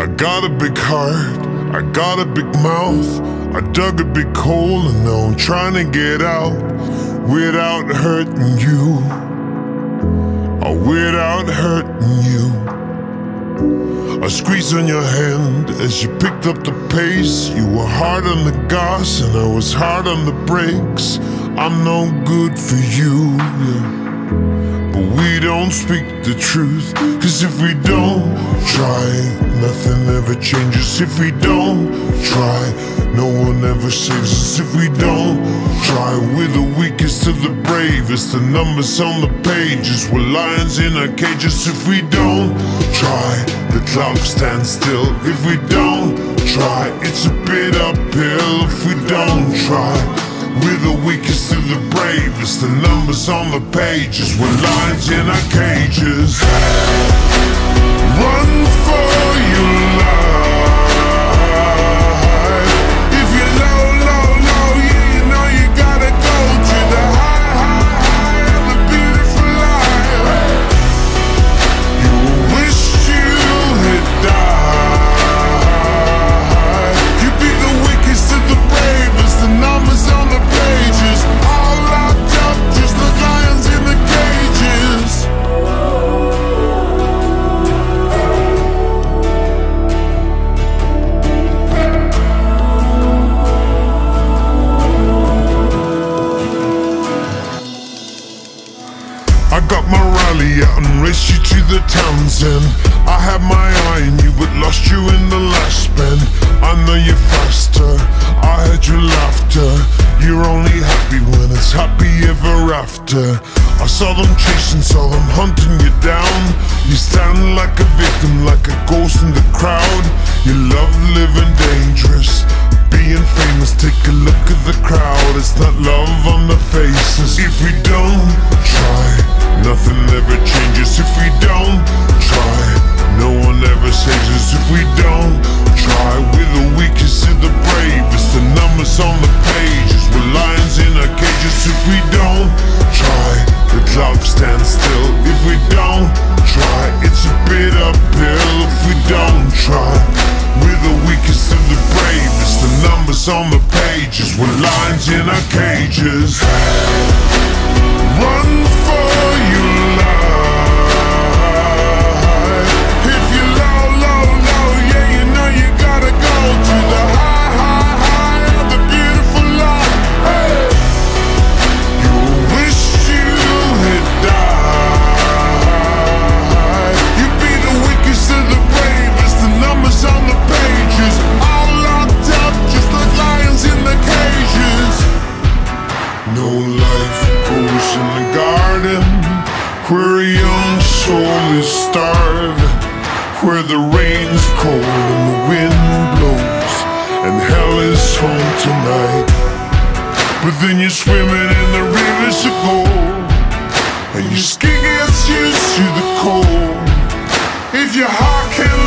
I got a big heart, I got a big mouth. I dug a big hole and now I'm trying to get out without hurting you. Or without hurting you. I squeeze on your hand as you picked up the pace. You were hard on the gas and I was hard on the brakes. I'm no good for you. yeah. But we don't speak the truth. Cause if we don't try, nothing ever changes. If we don't try, no one ever saves us. If we don't try, we're the weakest of the bravest. The numbers on the pages, we're lions in our cages. If we don't try, the clock stands still. If we don't try, it's a bit uphill. If we don't try, we're the weakest of the bravest. The numbers on the pages, we're lions in our cages. Run for your life. Rally out and raced you to the Townsend. I had my eye on you, but lost you in the last bend. I know you're faster, I heard your laughter. You're only happy when it's happy ever after. I saw them chasing, saw them hunting you down. You stand like a victim, like a ghost in the crowd. You love living dangerous. Being famous, take a look at the crowd. It's not love on the faces. If we don't try, nothing ever changes. If we don't try, no one ever saves us. If we don't try, we're the weakest and the bravest. The numbers on the pages, we're lions in our cages. If we don't try, the clock stands still. If we don't try, it's a bit uphill. If we don't try, we're the weakest and the bravest. The numbers on the pages, we're lions in our cages. Run for your where the rain's cold and the wind blows, and hell is home tonight. But then you're swimming in the rivers of gold, and your skin gets used to the cold. If your heart can.